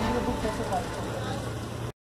你这不合适吧